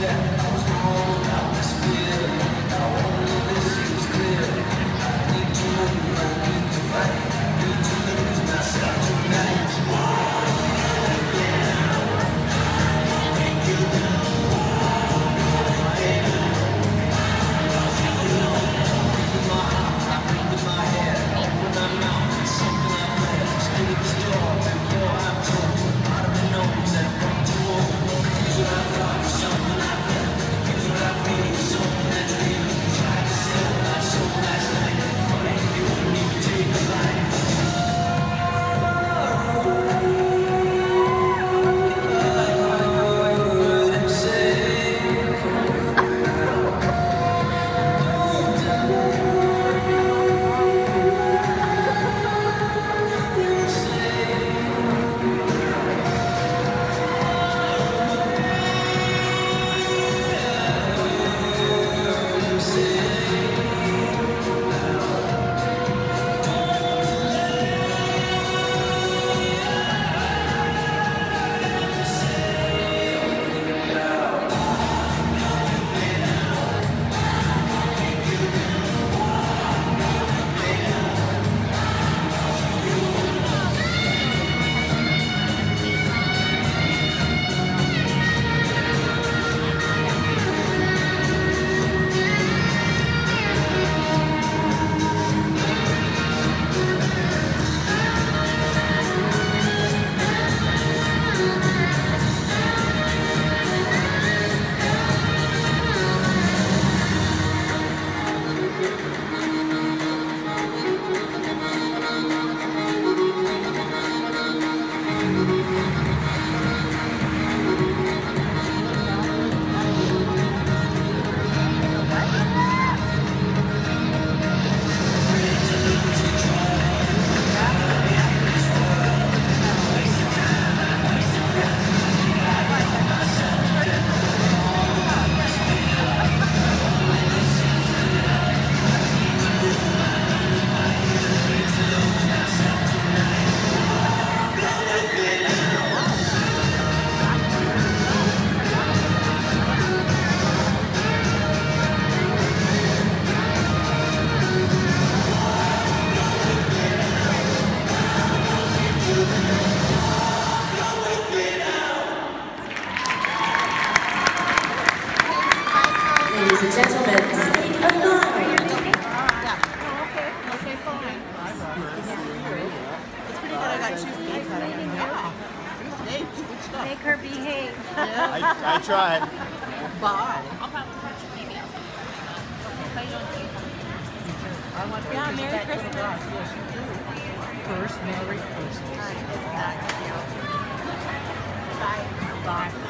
death comes to all Make her behave. I, I tried. Bye. Yeah, Merry Christmas. First, Merry Christmas. It's. Bye. Bye.